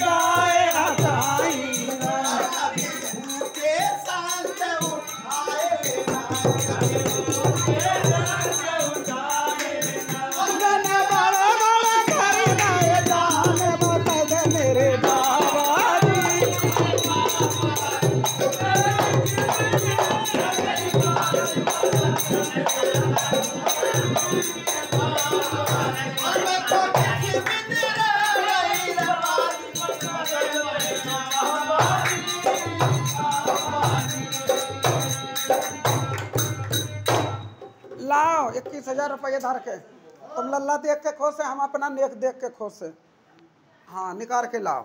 गाय हटाई लाओ, इक्कीस हज़ार रुपये धर के। तुम लल्ला देख के खुश है हम अपना नेक देख के खुश है हाँ निकाल के लाओ।